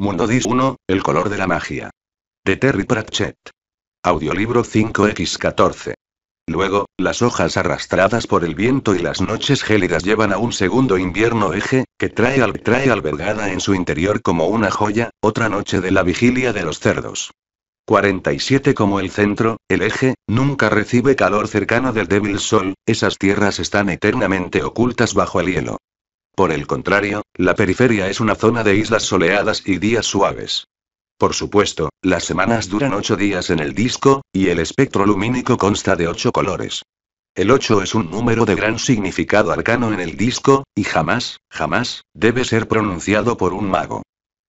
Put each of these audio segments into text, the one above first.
Mundo Dis 1, El color de la magia. De Terry Pratchett. Audiolibro 5x14. Luego, las hojas arrastradas por el viento y las noches gélidas llevan a un segundo invierno eje, que trae, al, trae albergada en su interior como una joya, otra noche de la vigilia de los cerdos. 47 como el centro, el eje, nunca recibe calor cercano del débil sol, esas tierras están eternamente ocultas bajo el hielo. Por el contrario, la periferia es una zona de islas soleadas y días suaves. Por supuesto, las semanas duran ocho días en el disco, y el espectro lumínico consta de ocho colores. El 8 es un número de gran significado arcano en el disco, y jamás, jamás, debe ser pronunciado por un mago.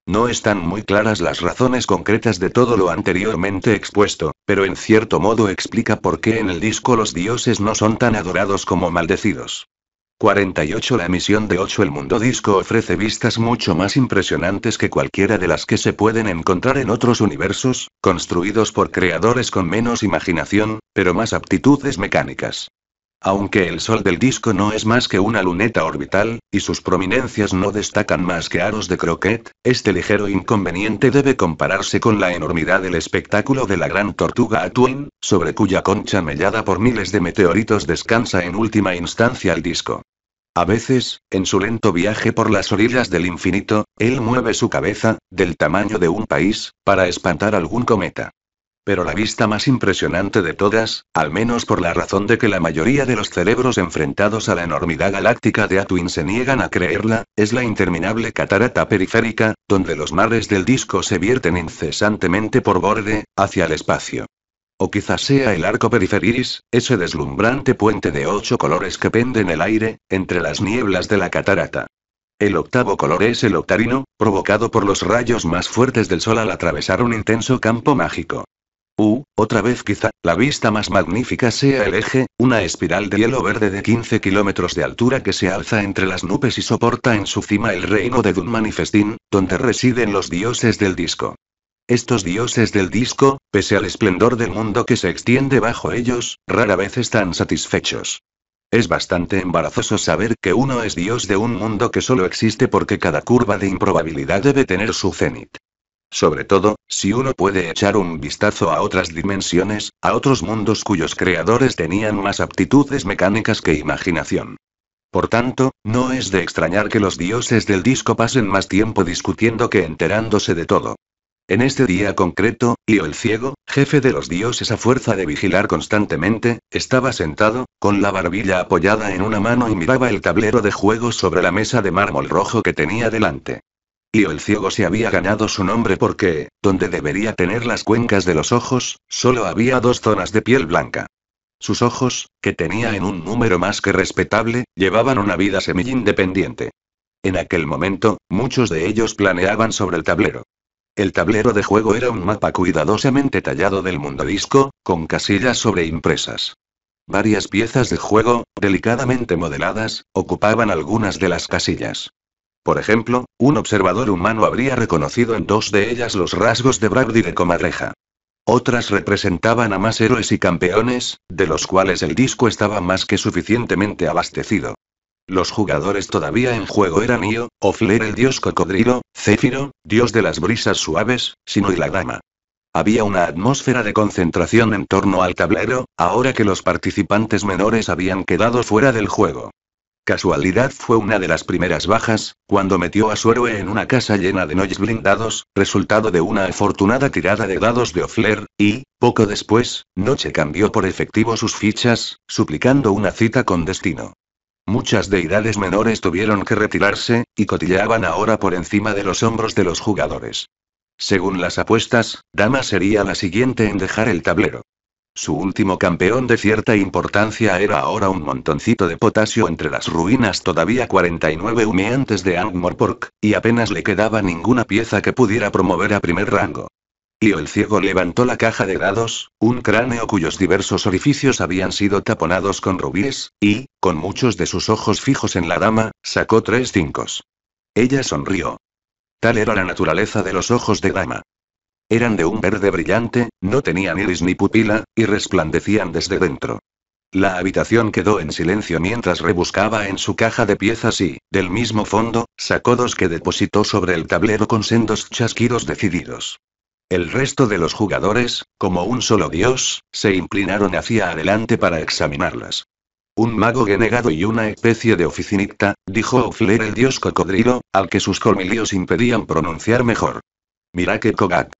No están muy claras las razones concretas de todo lo anteriormente expuesto, pero en cierto modo explica por qué en el disco los dioses no son tan adorados como maldecidos. 48 La emisión de 8 El Mundo Disco ofrece vistas mucho más impresionantes que cualquiera de las que se pueden encontrar en otros universos, construidos por creadores con menos imaginación, pero más aptitudes mecánicas. Aunque el sol del disco no es más que una luneta orbital, y sus prominencias no destacan más que aros de croquet, este ligero inconveniente debe compararse con la enormidad del espectáculo de la gran tortuga Atwin, sobre cuya concha mellada por miles de meteoritos descansa en última instancia el disco. A veces, en su lento viaje por las orillas del infinito, él mueve su cabeza, del tamaño de un país, para espantar algún cometa. Pero la vista más impresionante de todas, al menos por la razón de que la mayoría de los cerebros enfrentados a la enormidad galáctica de Atwin se niegan a creerla, es la interminable catarata periférica, donde los mares del disco se vierten incesantemente por borde, hacia el espacio. O quizás sea el arco periferiris, ese deslumbrante puente de ocho colores que pende en el aire, entre las nieblas de la catarata. El octavo color es el octarino, provocado por los rayos más fuertes del sol al atravesar un intenso campo mágico. Uh, otra vez quizá, la vista más magnífica sea el eje, una espiral de hielo verde de 15 kilómetros de altura que se alza entre las nubes y soporta en su cima el reino de Dunmanifestin, donde residen los dioses del disco. Estos dioses del disco, pese al esplendor del mundo que se extiende bajo ellos, rara vez están satisfechos. Es bastante embarazoso saber que uno es dios de un mundo que solo existe porque cada curva de improbabilidad debe tener su cenit. Sobre todo, si uno puede echar un vistazo a otras dimensiones, a otros mundos cuyos creadores tenían más aptitudes mecánicas que imaginación. Por tanto, no es de extrañar que los dioses del disco pasen más tiempo discutiendo que enterándose de todo. En este día concreto, Io el ciego, jefe de los dioses a fuerza de vigilar constantemente, estaba sentado, con la barbilla apoyada en una mano y miraba el tablero de juegos sobre la mesa de mármol rojo que tenía delante. Io el ciego se había ganado su nombre porque, donde debería tener las cuencas de los ojos, solo había dos zonas de piel blanca. Sus ojos, que tenía en un número más que respetable, llevaban una vida semi-independiente. En aquel momento, muchos de ellos planeaban sobre el tablero. El tablero de juego era un mapa cuidadosamente tallado del mundo disco, con casillas sobreimpresas. Varias piezas de juego, delicadamente modeladas, ocupaban algunas de las casillas. Por ejemplo, un observador humano habría reconocido en dos de ellas los rasgos de Brady de Comadreja. Otras representaban a más héroes y campeones, de los cuales el disco estaba más que suficientemente abastecido. Los jugadores todavía en juego eran Io, Ofler el dios cocodrilo, Céfiro, dios de las brisas suaves, Sino y la dama. Había una atmósfera de concentración en torno al tablero, ahora que los participantes menores habían quedado fuera del juego. Casualidad fue una de las primeras bajas, cuando metió a su héroe en una casa llena de noyes blindados, resultado de una afortunada tirada de dados de Ofler, y, poco después, Noche cambió por efectivo sus fichas, suplicando una cita con destino. Muchas deidades menores tuvieron que retirarse, y cotillaban ahora por encima de los hombros de los jugadores. Según las apuestas, Dama sería la siguiente en dejar el tablero. Su último campeón de cierta importancia era ahora un montoncito de potasio entre las ruinas todavía 49 humeantes de Angmorpork, y apenas le quedaba ninguna pieza que pudiera promover a primer rango. Y el ciego levantó la caja de dados, un cráneo cuyos diversos orificios habían sido taponados con rubíes, y, con muchos de sus ojos fijos en la dama, sacó tres cincos. Ella sonrió. Tal era la naturaleza de los ojos de dama. Eran de un verde brillante, no tenían iris ni pupila, y resplandecían desde dentro. La habitación quedó en silencio mientras rebuscaba en su caja de piezas y, del mismo fondo, sacó dos que depositó sobre el tablero con sendos chasquidos decididos. El resto de los jugadores, como un solo dios, se inclinaron hacia adelante para examinarlas. Un mago genegado y una especie de oficinista, dijo Ofler el dios cocodrilo, al que sus colmillos impedían pronunciar mejor. Mira que Kogat.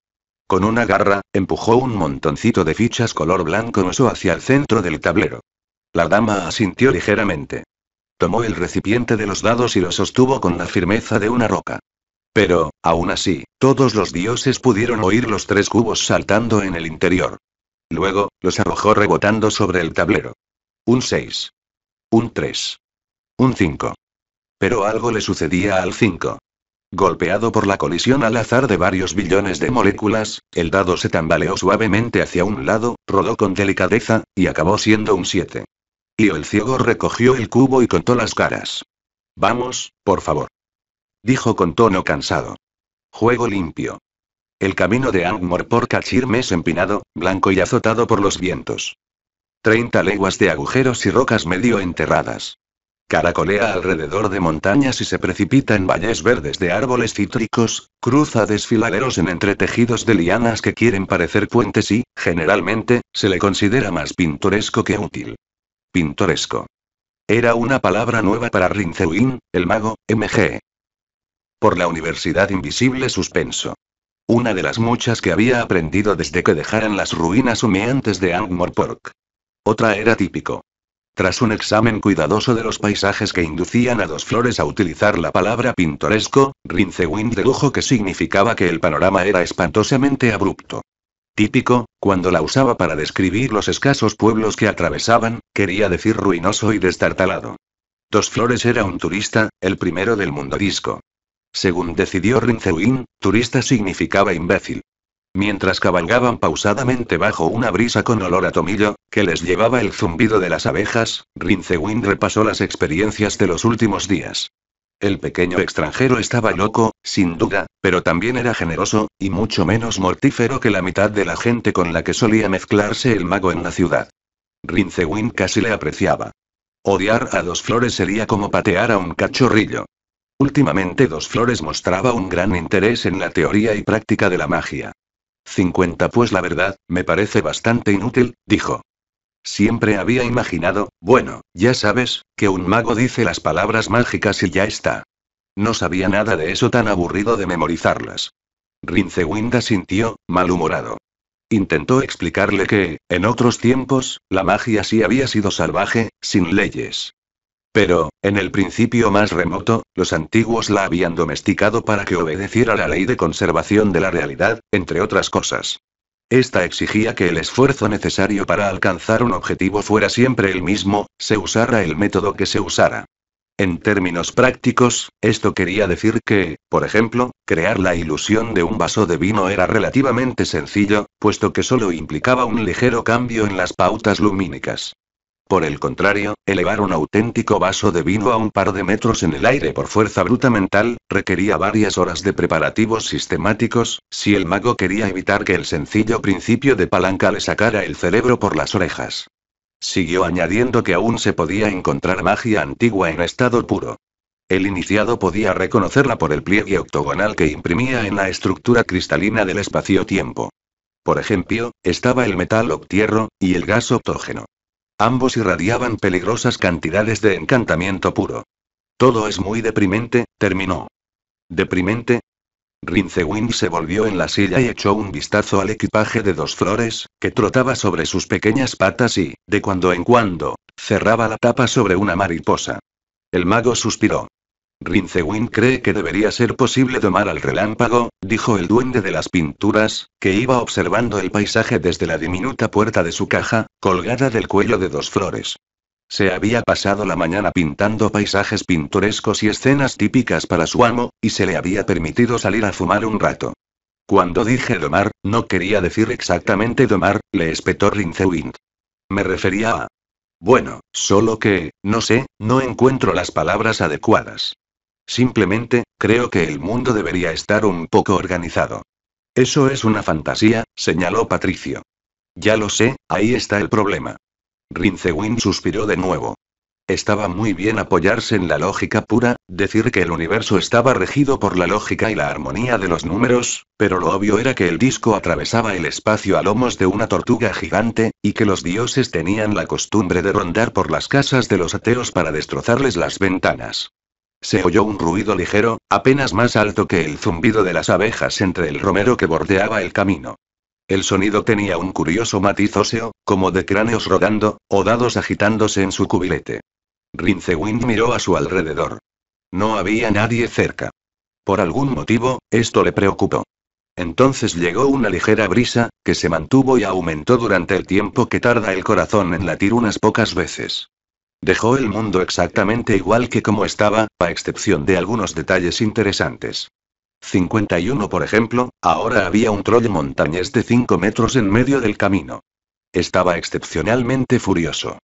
Con una garra, empujó un montoncito de fichas color blanco oso hacia el centro del tablero. La dama asintió ligeramente. Tomó el recipiente de los dados y lo sostuvo con la firmeza de una roca. Pero, aún así, todos los dioses pudieron oír los tres cubos saltando en el interior. Luego, los arrojó rebotando sobre el tablero. Un 6. Un 3. Un 5. Pero algo le sucedía al 5. Golpeado por la colisión al azar de varios billones de moléculas, el dado se tambaleó suavemente hacia un lado, rodó con delicadeza, y acabó siendo un 7. Y el ciego recogió el cubo y contó las caras. Vamos, por favor dijo con tono cansado. Juego limpio. El camino de Angmor por Kachirme es empinado, blanco y azotado por los vientos. Treinta leguas de agujeros y rocas medio enterradas. Caracolea alrededor de montañas y se precipita en valles verdes de árboles cítricos, cruza desfiladeros en entretejidos de lianas que quieren parecer puentes y, generalmente, se le considera más pintoresco que útil. Pintoresco. Era una palabra nueva para Rinzewin, el mago, MG. Por la Universidad Invisible Suspenso. Una de las muchas que había aprendido desde que dejaran las ruinas humeantes de Angmorpork. Otra era típico. Tras un examen cuidadoso de los paisajes que inducían a dos flores a utilizar la palabra pintoresco, Rincewind dedujo que significaba que el panorama era espantosamente abrupto. Típico, cuando la usaba para describir los escasos pueblos que atravesaban, quería decir ruinoso y destartalado. Dos Flores era un turista, el primero del mundo disco. Según decidió Rinzewin, turista significaba imbécil. Mientras cabalgaban pausadamente bajo una brisa con olor a tomillo, que les llevaba el zumbido de las abejas, Rinzewin repasó las experiencias de los últimos días. El pequeño extranjero estaba loco, sin duda, pero también era generoso, y mucho menos mortífero que la mitad de la gente con la que solía mezclarse el mago en la ciudad. Rinzewin casi le apreciaba. Odiar a dos flores sería como patear a un cachorrillo. Últimamente Dos Flores mostraba un gran interés en la teoría y práctica de la magia. 50 Pues la verdad, me parece bastante inútil, dijo. Siempre había imaginado, bueno, ya sabes, que un mago dice las palabras mágicas y ya está. No sabía nada de eso tan aburrido de memorizarlas. Rincewinda sintió, malhumorado. Intentó explicarle que, en otros tiempos, la magia sí había sido salvaje, sin leyes. Pero, en el principio más remoto, los antiguos la habían domesticado para que obedeciera la ley de conservación de la realidad, entre otras cosas. Esta exigía que el esfuerzo necesario para alcanzar un objetivo fuera siempre el mismo, se usara el método que se usara. En términos prácticos, esto quería decir que, por ejemplo, crear la ilusión de un vaso de vino era relativamente sencillo, puesto que solo implicaba un ligero cambio en las pautas lumínicas. Por el contrario, elevar un auténtico vaso de vino a un par de metros en el aire por fuerza bruta mental, requería varias horas de preparativos sistemáticos, si el mago quería evitar que el sencillo principio de palanca le sacara el cerebro por las orejas. Siguió añadiendo que aún se podía encontrar magia antigua en estado puro. El iniciado podía reconocerla por el pliegue octogonal que imprimía en la estructura cristalina del espacio-tiempo. Por ejemplo, estaba el metal octierro, y el gas octógeno. Ambos irradiaban peligrosas cantidades de encantamiento puro. Todo es muy deprimente, terminó. ¿Deprimente? Rincewind se volvió en la silla y echó un vistazo al equipaje de dos flores, que trotaba sobre sus pequeñas patas y, de cuando en cuando, cerraba la tapa sobre una mariposa. El mago suspiró. Rincewind cree que debería ser posible domar al relámpago, dijo el duende de las pinturas, que iba observando el paisaje desde la diminuta puerta de su caja, colgada del cuello de dos flores. Se había pasado la mañana pintando paisajes pintorescos y escenas típicas para su amo, y se le había permitido salir a fumar un rato. Cuando dije domar, no quería decir exactamente domar, le espetó Rincewind. Me refería a... Bueno, solo que, no sé, no encuentro las palabras adecuadas. Simplemente, creo que el mundo debería estar un poco organizado. Eso es una fantasía, señaló Patricio. Ya lo sé, ahí está el problema. Rincewin suspiró de nuevo. Estaba muy bien apoyarse en la lógica pura, decir que el universo estaba regido por la lógica y la armonía de los números, pero lo obvio era que el disco atravesaba el espacio a lomos de una tortuga gigante, y que los dioses tenían la costumbre de rondar por las casas de los ateos para destrozarles las ventanas. Se oyó un ruido ligero, apenas más alto que el zumbido de las abejas entre el romero que bordeaba el camino. El sonido tenía un curioso matiz óseo, como de cráneos rodando, o dados agitándose en su cubilete. Rincewind miró a su alrededor. No había nadie cerca. Por algún motivo, esto le preocupó. Entonces llegó una ligera brisa, que se mantuvo y aumentó durante el tiempo que tarda el corazón en latir unas pocas veces. Dejó el mundo exactamente igual que como estaba, a excepción de algunos detalles interesantes. 51 por ejemplo, ahora había un troll montañés de 5 metros en medio del camino. Estaba excepcionalmente furioso.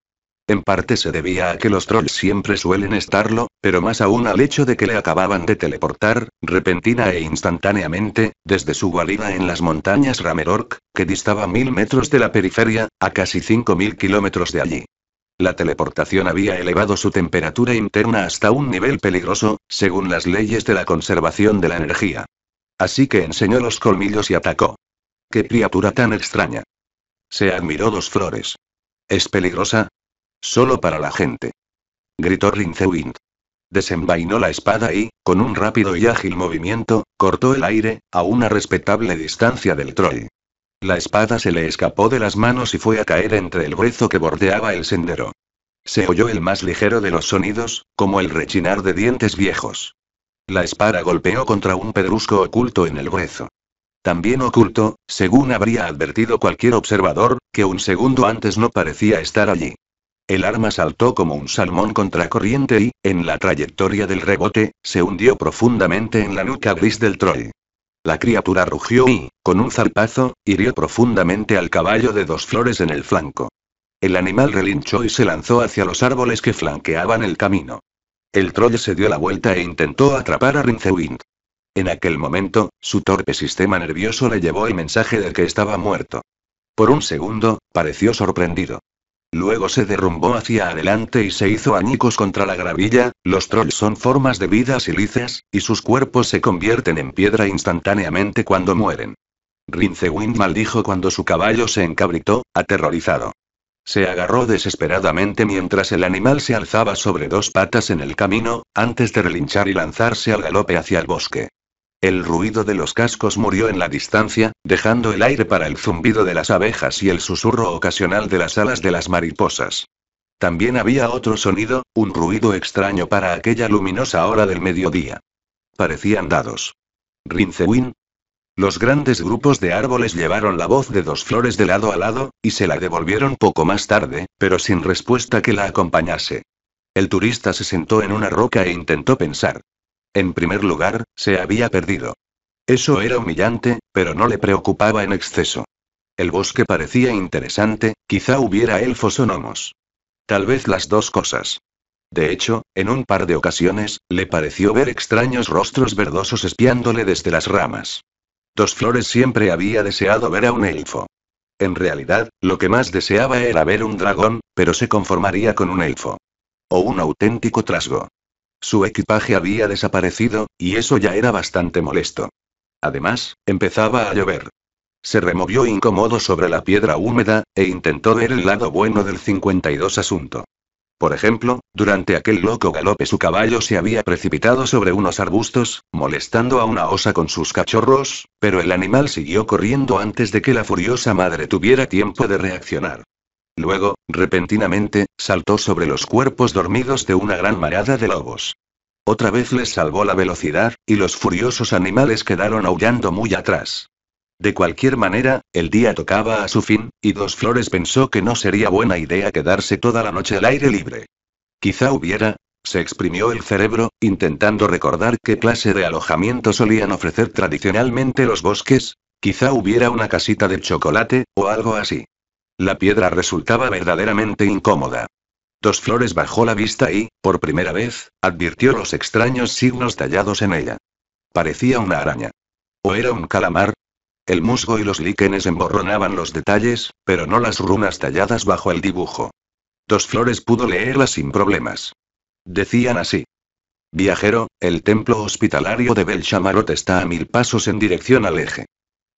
En parte se debía a que los trolls siempre suelen estarlo, pero más aún al hecho de que le acababan de teleportar, repentina e instantáneamente, desde su guarida en las montañas Ramerork, que distaba mil metros de la periferia, a casi cinco mil kilómetros de allí. La teleportación había elevado su temperatura interna hasta un nivel peligroso, según las leyes de la conservación de la energía. Así que enseñó los colmillos y atacó. ¡Qué criatura tan extraña! Se admiró dos flores. ¿Es peligrosa? Solo para la gente. Gritó Rincewind. Desenvainó la espada y, con un rápido y ágil movimiento, cortó el aire, a una respetable distancia del troll. La espada se le escapó de las manos y fue a caer entre el brezo que bordeaba el sendero. Se oyó el más ligero de los sonidos, como el rechinar de dientes viejos. La espada golpeó contra un pedrusco oculto en el brezo. También oculto, según habría advertido cualquier observador, que un segundo antes no parecía estar allí. El arma saltó como un salmón contracorriente y, en la trayectoria del rebote, se hundió profundamente en la nuca gris del troll. La criatura rugió y, con un zarpazo, hirió profundamente al caballo de dos flores en el flanco. El animal relinchó y se lanzó hacia los árboles que flanqueaban el camino. El troll se dio la vuelta e intentó atrapar a Rincewind. En aquel momento, su torpe sistema nervioso le llevó el mensaje de que estaba muerto. Por un segundo, pareció sorprendido. Luego se derrumbó hacia adelante y se hizo añicos contra la gravilla, los trolls son formas de vida silíceas, y sus cuerpos se convierten en piedra instantáneamente cuando mueren. Rincewind maldijo cuando su caballo se encabritó, aterrorizado. Se agarró desesperadamente mientras el animal se alzaba sobre dos patas en el camino, antes de relinchar y lanzarse al galope hacia el bosque. El ruido de los cascos murió en la distancia, dejando el aire para el zumbido de las abejas y el susurro ocasional de las alas de las mariposas. También había otro sonido, un ruido extraño para aquella luminosa hora del mediodía. Parecían dados. Rincewin. Los grandes grupos de árboles llevaron la voz de dos flores de lado a lado, y se la devolvieron poco más tarde, pero sin respuesta que la acompañase. El turista se sentó en una roca e intentó pensar. En primer lugar, se había perdido. Eso era humillante, pero no le preocupaba en exceso. El bosque parecía interesante, quizá hubiera elfos o gnomos. Tal vez las dos cosas. De hecho, en un par de ocasiones, le pareció ver extraños rostros verdosos espiándole desde las ramas. Dos Flores siempre había deseado ver a un elfo. En realidad, lo que más deseaba era ver un dragón, pero se conformaría con un elfo. O un auténtico trasgo. Su equipaje había desaparecido, y eso ya era bastante molesto. Además, empezaba a llover. Se removió incómodo sobre la piedra húmeda, e intentó ver el lado bueno del 52 asunto. Por ejemplo, durante aquel loco galope su caballo se había precipitado sobre unos arbustos, molestando a una osa con sus cachorros, pero el animal siguió corriendo antes de que la furiosa madre tuviera tiempo de reaccionar. Luego, repentinamente, saltó sobre los cuerpos dormidos de una gran marada de lobos. Otra vez les salvó la velocidad, y los furiosos animales quedaron aullando muy atrás. De cualquier manera, el día tocaba a su fin, y Dos Flores pensó que no sería buena idea quedarse toda la noche al aire libre. Quizá hubiera, se exprimió el cerebro, intentando recordar qué clase de alojamiento solían ofrecer tradicionalmente los bosques, quizá hubiera una casita de chocolate, o algo así. La piedra resultaba verdaderamente incómoda. Dos Flores bajó la vista y, por primera vez, advirtió los extraños signos tallados en ella. Parecía una araña. ¿O era un calamar? El musgo y los líquenes emborronaban los detalles, pero no las runas talladas bajo el dibujo. Dos Flores pudo leerla sin problemas. Decían así. Viajero, el templo hospitalario de Belchamarot está a mil pasos en dirección al eje.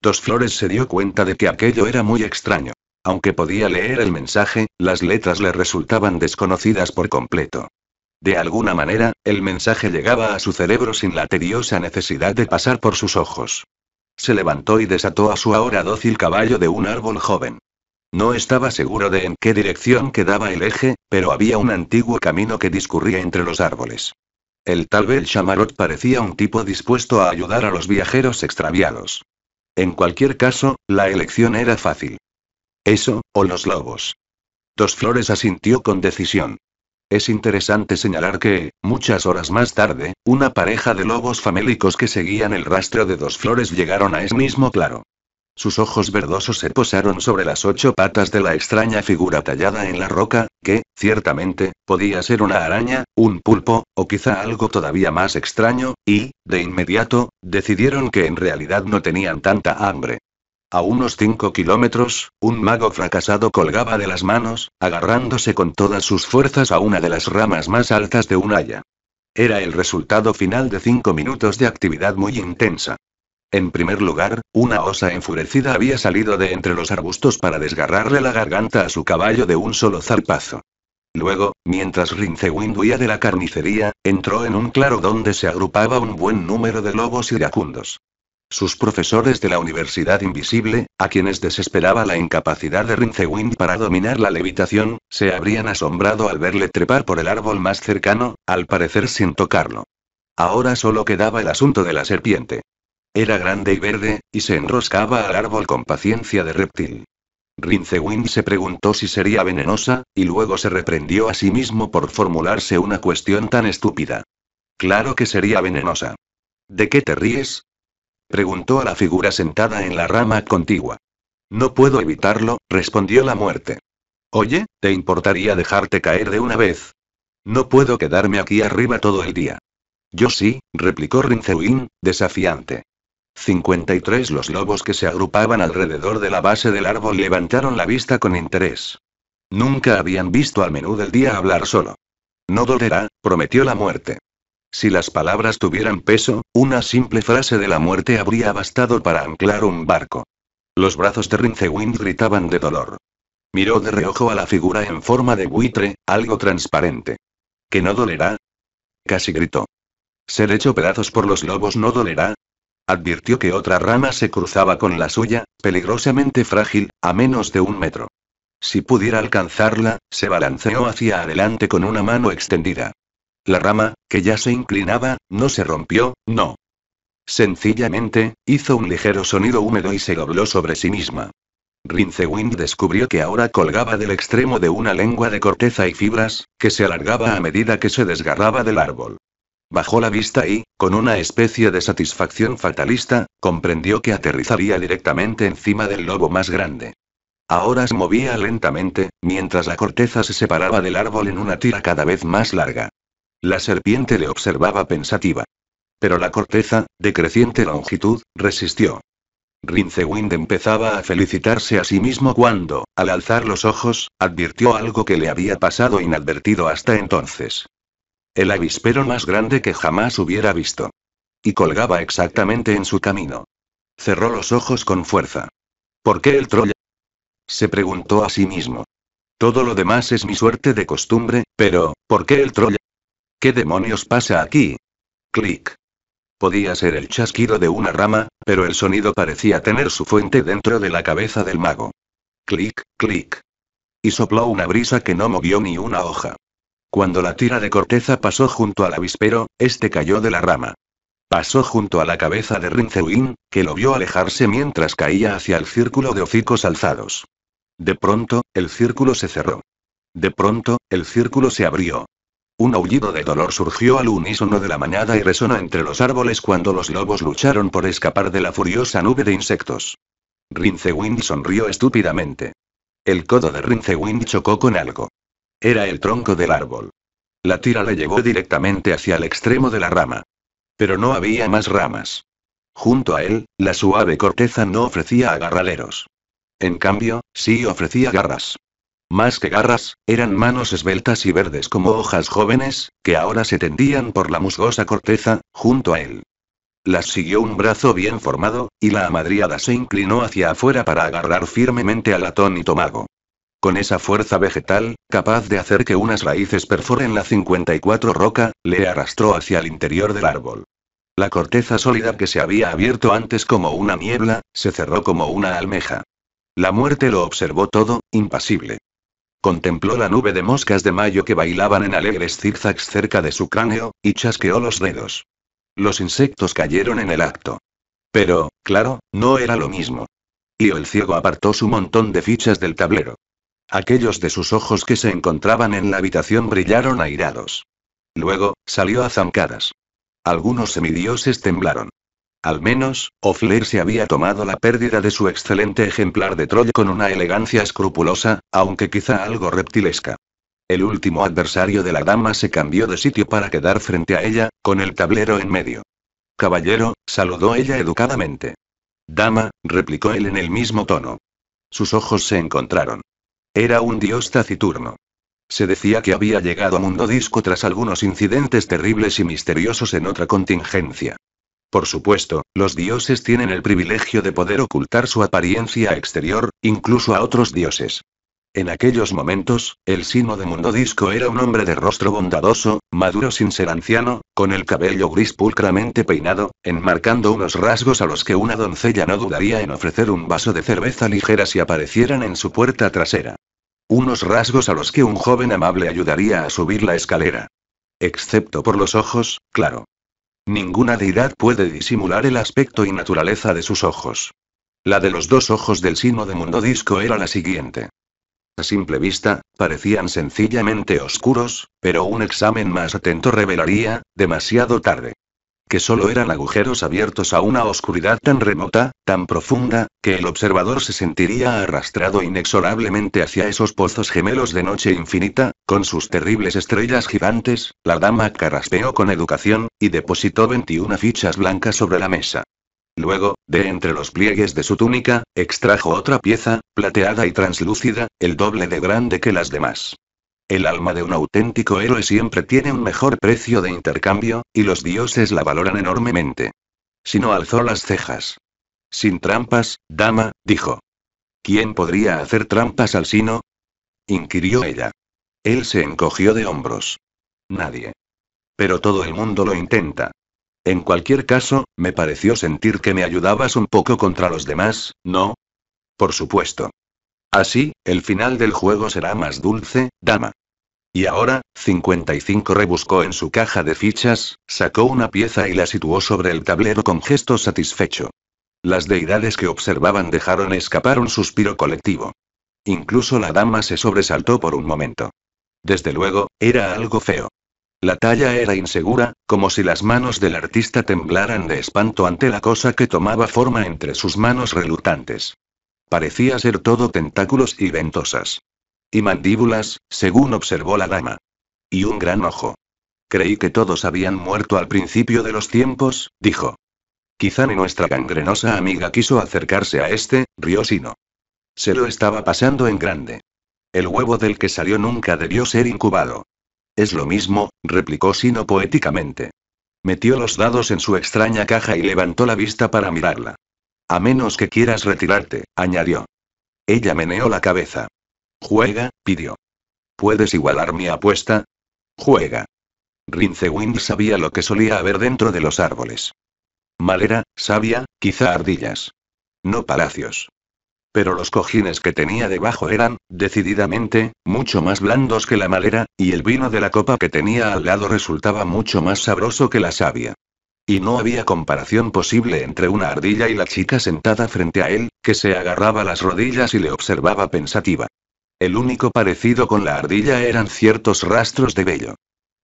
Dos Flores se dio cuenta de que aquello era muy extraño. Aunque podía leer el mensaje, las letras le resultaban desconocidas por completo. De alguna manera, el mensaje llegaba a su cerebro sin la tediosa necesidad de pasar por sus ojos. Se levantó y desató a su ahora dócil caballo de un árbol joven. No estaba seguro de en qué dirección quedaba el eje, pero había un antiguo camino que discurría entre los árboles. El tal Bel parecía un tipo dispuesto a ayudar a los viajeros extraviados. En cualquier caso, la elección era fácil. Eso, o los lobos. Dos Flores asintió con decisión. Es interesante señalar que, muchas horas más tarde, una pareja de lobos famélicos que seguían el rastro de dos flores llegaron a ese mismo claro. Sus ojos verdosos se posaron sobre las ocho patas de la extraña figura tallada en la roca, que, ciertamente, podía ser una araña, un pulpo, o quizá algo todavía más extraño, y, de inmediato, decidieron que en realidad no tenían tanta hambre. A unos cinco kilómetros, un mago fracasado colgaba de las manos, agarrándose con todas sus fuerzas a una de las ramas más altas de un haya. Era el resultado final de cinco minutos de actividad muy intensa. En primer lugar, una osa enfurecida había salido de entre los arbustos para desgarrarle la garganta a su caballo de un solo zarpazo. Luego, mientras Rincewind huía de la carnicería, entró en un claro donde se agrupaba un buen número de lobos iracundos. Sus profesores de la Universidad Invisible, a quienes desesperaba la incapacidad de Rincewind para dominar la levitación, se habrían asombrado al verle trepar por el árbol más cercano, al parecer sin tocarlo. Ahora solo quedaba el asunto de la serpiente. Era grande y verde, y se enroscaba al árbol con paciencia de reptil. Rincewind se preguntó si sería venenosa, y luego se reprendió a sí mismo por formularse una cuestión tan estúpida. Claro que sería venenosa. ¿De qué te ríes? Preguntó a la figura sentada en la rama contigua. No puedo evitarlo, respondió la muerte. Oye, ¿te importaría dejarte caer de una vez? No puedo quedarme aquí arriba todo el día. Yo sí, replicó Rinzewin, desafiante. 53 Los lobos que se agrupaban alrededor de la base del árbol levantaron la vista con interés. Nunca habían visto al menú del día hablar solo. No dolerá, prometió la muerte. Si las palabras tuvieran peso, una simple frase de la muerte habría bastado para anclar un barco. Los brazos de Rincewind gritaban de dolor. Miró de reojo a la figura en forma de buitre, algo transparente. ¿Que no dolerá? Casi gritó. ¿Ser hecho pedazos por los lobos no dolerá? Advirtió que otra rama se cruzaba con la suya, peligrosamente frágil, a menos de un metro. Si pudiera alcanzarla, se balanceó hacia adelante con una mano extendida. La rama, que ya se inclinaba, no se rompió, no. Sencillamente, hizo un ligero sonido húmedo y se dobló sobre sí misma. Rincewind descubrió que ahora colgaba del extremo de una lengua de corteza y fibras, que se alargaba a medida que se desgarraba del árbol. Bajó la vista y, con una especie de satisfacción fatalista, comprendió que aterrizaría directamente encima del lobo más grande. Ahora se movía lentamente, mientras la corteza se separaba del árbol en una tira cada vez más larga. La serpiente le observaba pensativa. Pero la corteza, de creciente longitud, resistió. Rincewind empezaba a felicitarse a sí mismo cuando, al alzar los ojos, advirtió algo que le había pasado inadvertido hasta entonces. El avispero más grande que jamás hubiera visto. Y colgaba exactamente en su camino. Cerró los ojos con fuerza. ¿Por qué el Troya? Se preguntó a sí mismo. Todo lo demás es mi suerte de costumbre, pero, ¿por qué el Troya? ¿Qué demonios pasa aquí? Clic. Podía ser el chasquido de una rama, pero el sonido parecía tener su fuente dentro de la cabeza del mago. Clic, clic. Y sopló una brisa que no movió ni una hoja. Cuando la tira de corteza pasó junto al avispero, este cayó de la rama. Pasó junto a la cabeza de Rinzewin, que lo vio alejarse mientras caía hacia el círculo de hocicos alzados. De pronto, el círculo se cerró. De pronto, el círculo se abrió. Un aullido de dolor surgió al unísono de la mañana y resonó entre los árboles cuando los lobos lucharon por escapar de la furiosa nube de insectos. Rincewind sonrió estúpidamente. El codo de Rincewind chocó con algo. Era el tronco del árbol. La tira le llevó directamente hacia el extremo de la rama. Pero no había más ramas. Junto a él, la suave corteza no ofrecía agarraderos. En cambio, sí ofrecía garras. Más que garras, eran manos esbeltas y verdes como hojas jóvenes, que ahora se tendían por la musgosa corteza, junto a él. Las siguió un brazo bien formado, y la amadriada se inclinó hacia afuera para agarrar firmemente al atónito mago. Con esa fuerza vegetal, capaz de hacer que unas raíces perforen la 54 roca, le arrastró hacia el interior del árbol. La corteza sólida que se había abierto antes como una niebla, se cerró como una almeja. La muerte lo observó todo, impasible. Contempló la nube de moscas de mayo que bailaban en alegres zigzags cerca de su cráneo, y chasqueó los dedos. Los insectos cayeron en el acto. Pero, claro, no era lo mismo. Y el ciego apartó su montón de fichas del tablero. Aquellos de sus ojos que se encontraban en la habitación brillaron airados. Luego, salió a zancadas. Algunos semidioses temblaron. Al menos, Ofler se había tomado la pérdida de su excelente ejemplar de Troya con una elegancia escrupulosa, aunque quizá algo reptilesca. El último adversario de la dama se cambió de sitio para quedar frente a ella, con el tablero en medio. Caballero, saludó ella educadamente. Dama, replicó él en el mismo tono. Sus ojos se encontraron. Era un dios taciturno. Se decía que había llegado a Mundo Disco tras algunos incidentes terribles y misteriosos en otra contingencia. Por supuesto, los dioses tienen el privilegio de poder ocultar su apariencia exterior, incluso a otros dioses. En aquellos momentos, el sino de Mundo Disco era un hombre de rostro bondadoso, maduro sin ser anciano, con el cabello gris pulcramente peinado, enmarcando unos rasgos a los que una doncella no dudaría en ofrecer un vaso de cerveza ligera si aparecieran en su puerta trasera. Unos rasgos a los que un joven amable ayudaría a subir la escalera. Excepto por los ojos, claro. Ninguna deidad puede disimular el aspecto y naturaleza de sus ojos. La de los dos ojos del sino de Mundo Disco era la siguiente. A simple vista, parecían sencillamente oscuros, pero un examen más atento revelaría, demasiado tarde que solo eran agujeros abiertos a una oscuridad tan remota, tan profunda, que el observador se sentiría arrastrado inexorablemente hacia esos pozos gemelos de noche infinita, con sus terribles estrellas gigantes, la dama carraspeó con educación, y depositó 21 fichas blancas sobre la mesa. Luego, de entre los pliegues de su túnica, extrajo otra pieza, plateada y translúcida, el doble de grande que las demás. El alma de un auténtico héroe siempre tiene un mejor precio de intercambio, y los dioses la valoran enormemente. Sino alzó las cejas. Sin trampas, dama, dijo. ¿Quién podría hacer trampas al sino? inquirió ella. Él se encogió de hombros. Nadie. Pero todo el mundo lo intenta. En cualquier caso, me pareció sentir que me ayudabas un poco contra los demás, ¿no? Por supuesto. Así, el final del juego será más dulce, dama. Y ahora, 55 rebuscó en su caja de fichas, sacó una pieza y la situó sobre el tablero con gesto satisfecho. Las deidades que observaban dejaron escapar un suspiro colectivo. Incluso la dama se sobresaltó por un momento. Desde luego, era algo feo. La talla era insegura, como si las manos del artista temblaran de espanto ante la cosa que tomaba forma entre sus manos relutantes. Parecía ser todo tentáculos y ventosas. Y mandíbulas, según observó la dama. Y un gran ojo. Creí que todos habían muerto al principio de los tiempos, dijo. Quizá ni nuestra gangrenosa amiga quiso acercarse a este, rió Sino. Se lo estaba pasando en grande. El huevo del que salió nunca debió ser incubado. Es lo mismo, replicó Sino poéticamente. Metió los dados en su extraña caja y levantó la vista para mirarla. A menos que quieras retirarte, añadió. Ella meneó la cabeza. Juega, pidió. ¿Puedes igualar mi apuesta? Juega. Rincewind sabía lo que solía haber dentro de los árboles. Malera, sabia, quizá ardillas. No palacios. Pero los cojines que tenía debajo eran, decididamente, mucho más blandos que la malera, y el vino de la copa que tenía al lado resultaba mucho más sabroso que la savia. Y no había comparación posible entre una ardilla y la chica sentada frente a él, que se agarraba las rodillas y le observaba pensativa. El único parecido con la ardilla eran ciertos rastros de vello.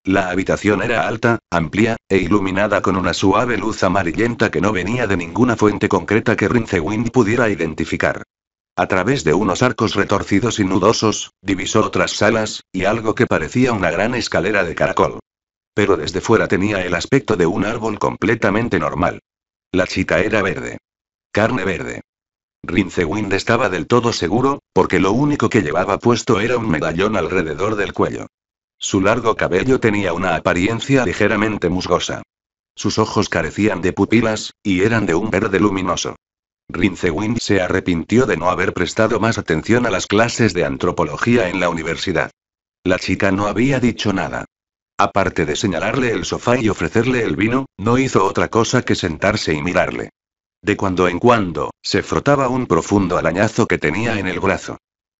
La habitación era alta, amplia, e iluminada con una suave luz amarillenta que no venía de ninguna fuente concreta que Rincewind pudiera identificar. A través de unos arcos retorcidos y nudosos, divisó otras salas, y algo que parecía una gran escalera de caracol. Pero desde fuera tenía el aspecto de un árbol completamente normal. La chica era verde. Carne verde. Rincewind estaba del todo seguro, porque lo único que llevaba puesto era un medallón alrededor del cuello. Su largo cabello tenía una apariencia ligeramente musgosa. Sus ojos carecían de pupilas, y eran de un verde luminoso. Rincewind se arrepintió de no haber prestado más atención a las clases de antropología en la universidad. La chica no había dicho nada. Aparte de señalarle el sofá y ofrecerle el vino, no hizo otra cosa que sentarse y mirarle. De cuando en cuando, se frotaba un profundo arañazo que tenía en el brazo.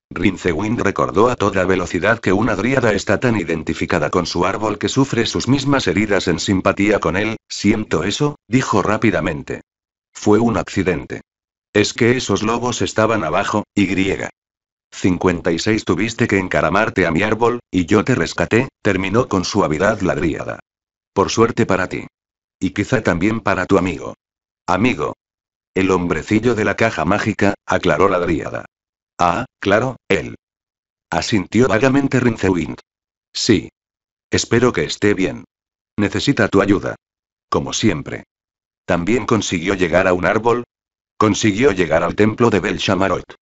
Rincewind recordó a toda velocidad que una dríada está tan identificada con su árbol que sufre sus mismas heridas en simpatía con él, siento eso, dijo rápidamente. Fue un accidente. Es que esos lobos estaban abajo, y griega. 56 Tuviste que encaramarte a mi árbol, y yo te rescaté, terminó con suavidad la dríada. Por suerte para ti. Y quizá también para tu amigo. Amigo. El hombrecillo de la caja mágica, aclaró la dríada. Ah, claro, él. Asintió vagamente Rincewind. Sí. Espero que esté bien. Necesita tu ayuda. Como siempre. ¿También consiguió llegar a un árbol? Consiguió llegar al templo de Belchamarot.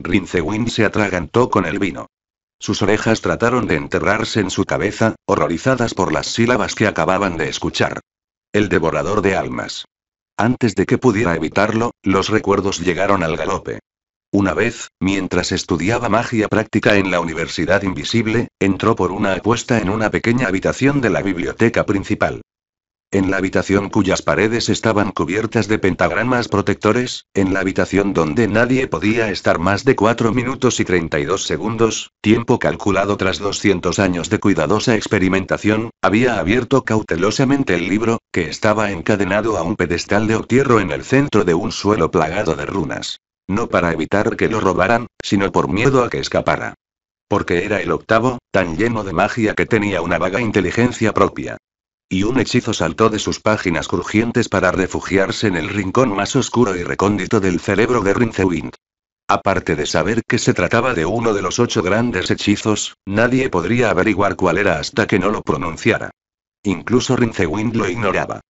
Rincewind se atragantó con el vino. Sus orejas trataron de enterrarse en su cabeza, horrorizadas por las sílabas que acababan de escuchar. El devorador de almas. Antes de que pudiera evitarlo, los recuerdos llegaron al galope. Una vez, mientras estudiaba magia práctica en la Universidad Invisible, entró por una apuesta en una pequeña habitación de la biblioteca principal. En la habitación cuyas paredes estaban cubiertas de pentagramas protectores, en la habitación donde nadie podía estar más de 4 minutos y 32 segundos, tiempo calculado tras 200 años de cuidadosa experimentación, había abierto cautelosamente el libro, que estaba encadenado a un pedestal de octierro en el centro de un suelo plagado de runas. No para evitar que lo robaran, sino por miedo a que escapara. Porque era el octavo, tan lleno de magia que tenía una vaga inteligencia propia. Y un hechizo saltó de sus páginas crujientes para refugiarse en el rincón más oscuro y recóndito del cerebro de Rincewind. Aparte de saber que se trataba de uno de los ocho grandes hechizos, nadie podría averiguar cuál era hasta que no lo pronunciara. Incluso Rincewind lo ignoraba.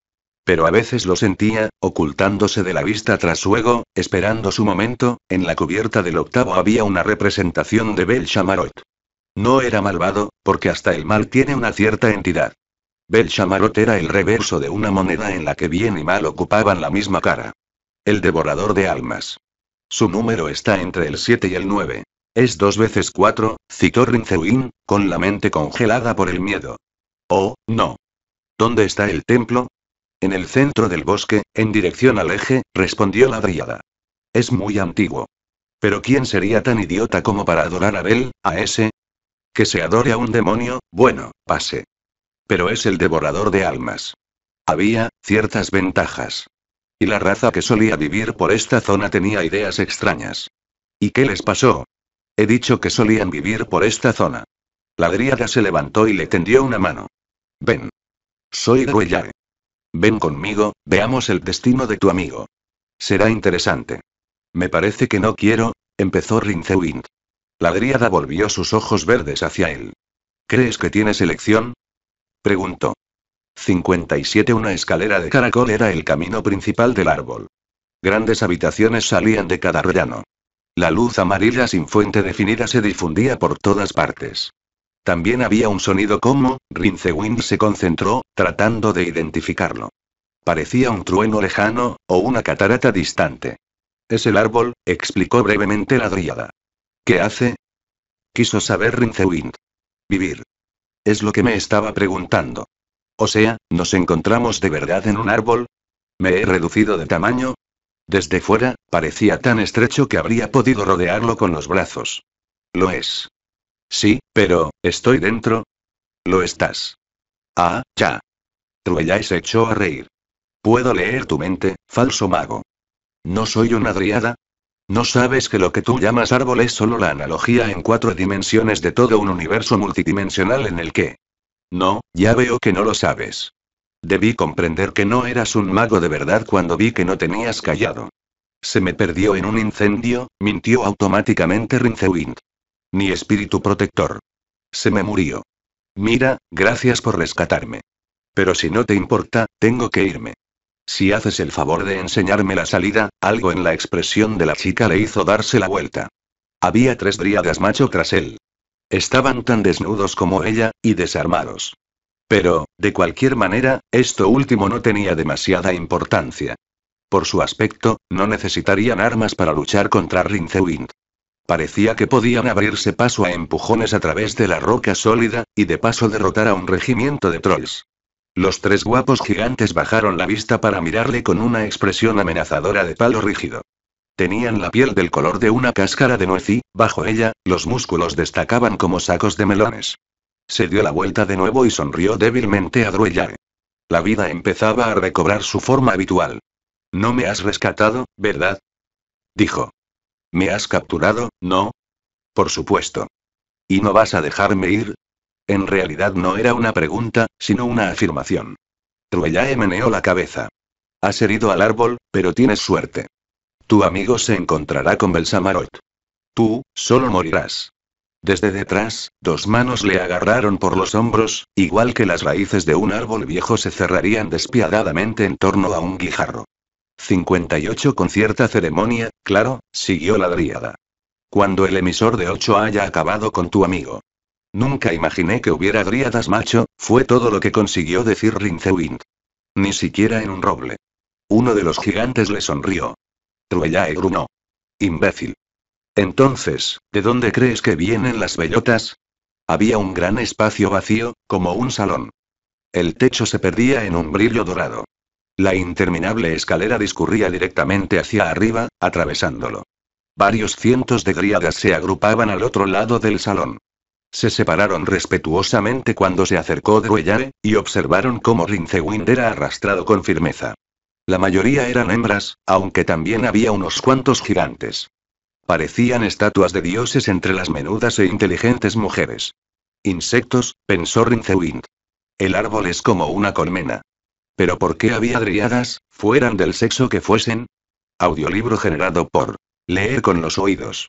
Pero a veces lo sentía, ocultándose de la vista tras su ego, esperando su momento, en la cubierta del octavo había una representación de Bel Shamarot. No era malvado, porque hasta el mal tiene una cierta entidad. Bel Shamarot era el reverso de una moneda en la que bien y mal ocupaban la misma cara. El devorador de almas. Su número está entre el 7 y el 9. Es dos veces cuatro, citó Rinzewin, con la mente congelada por el miedo. Oh, no. ¿Dónde está el templo? En el centro del bosque, en dirección al eje, respondió la dríada. Es muy antiguo. Pero ¿quién sería tan idiota como para adorar a Bel, a ese? Que se adore a un demonio, bueno, pase. Pero es el devorador de almas. Había, ciertas ventajas. Y la raza que solía vivir por esta zona tenía ideas extrañas. ¿Y qué les pasó? He dicho que solían vivir por esta zona. La dríada se levantó y le tendió una mano. Ven. Soy Ruellare. Ven conmigo, veamos el destino de tu amigo. Será interesante. Me parece que no quiero, empezó Rincewind. La dríada volvió sus ojos verdes hacia él. ¿Crees que tienes elección? Preguntó. 57 Una escalera de caracol era el camino principal del árbol. Grandes habitaciones salían de cada rellano. La luz amarilla sin fuente definida se difundía por todas partes. También había un sonido como, Rincewind se concentró, tratando de identificarlo. Parecía un trueno lejano, o una catarata distante. Es el árbol, explicó brevemente la dríada. ¿Qué hace? Quiso saber Rincewind. Vivir. Es lo que me estaba preguntando. O sea, ¿nos encontramos de verdad en un árbol? ¿Me he reducido de tamaño? Desde fuera, parecía tan estrecho que habría podido rodearlo con los brazos. Lo es. Sí, pero, ¿estoy dentro? Lo estás. Ah, ya. Truellay se echó a reír. Puedo leer tu mente, falso mago. ¿No soy una driada? ¿No sabes que lo que tú llamas árbol es solo la analogía en cuatro dimensiones de todo un universo multidimensional en el que... No, ya veo que no lo sabes. Debí comprender que no eras un mago de verdad cuando vi que no tenías callado. Se me perdió en un incendio, mintió automáticamente Rincewind. Ni espíritu protector. Se me murió. Mira, gracias por rescatarme. Pero si no te importa, tengo que irme. Si haces el favor de enseñarme la salida, algo en la expresión de la chica le hizo darse la vuelta. Había tres dríadas macho tras él. Estaban tan desnudos como ella, y desarmados. Pero, de cualquier manera, esto último no tenía demasiada importancia. Por su aspecto, no necesitarían armas para luchar contra Rincewind. Parecía que podían abrirse paso a empujones a través de la roca sólida, y de paso derrotar a un regimiento de trolls. Los tres guapos gigantes bajaron la vista para mirarle con una expresión amenazadora de palo rígido. Tenían la piel del color de una cáscara de nuez y, bajo ella, los músculos destacaban como sacos de melones. Se dio la vuelta de nuevo y sonrió débilmente a Druellae. La vida empezaba a recobrar su forma habitual. No me has rescatado, ¿verdad? Dijo. ¿Me has capturado, no? Por supuesto. ¿Y no vas a dejarme ir? En realidad no era una pregunta, sino una afirmación. Truellae meneó la cabeza. Has herido al árbol, pero tienes suerte. Tu amigo se encontrará con Belsamarot. Tú, solo morirás. Desde detrás, dos manos le agarraron por los hombros, igual que las raíces de un árbol viejo se cerrarían despiadadamente en torno a un guijarro. 58 con cierta ceremonia, claro, siguió la dríada. Cuando el emisor de 8 haya acabado con tu amigo. Nunca imaginé que hubiera dríadas macho, fue todo lo que consiguió decir Rincewind. Ni siquiera en un roble. Uno de los gigantes le sonrió. Truellae grunó. Imbécil. Entonces, ¿de dónde crees que vienen las bellotas? Había un gran espacio vacío, como un salón. El techo se perdía en un brillo dorado. La interminable escalera discurría directamente hacia arriba, atravesándolo. Varios cientos de gríadas se agrupaban al otro lado del salón. Se separaron respetuosamente cuando se acercó Druellare, y observaron cómo Rincewind era arrastrado con firmeza. La mayoría eran hembras, aunque también había unos cuantos gigantes. Parecían estatuas de dioses entre las menudas e inteligentes mujeres. Insectos, pensó Rincewind. El árbol es como una colmena. Pero ¿por qué había driadas, fueran del sexo que fuesen? Audiolibro generado por Leer con los oídos.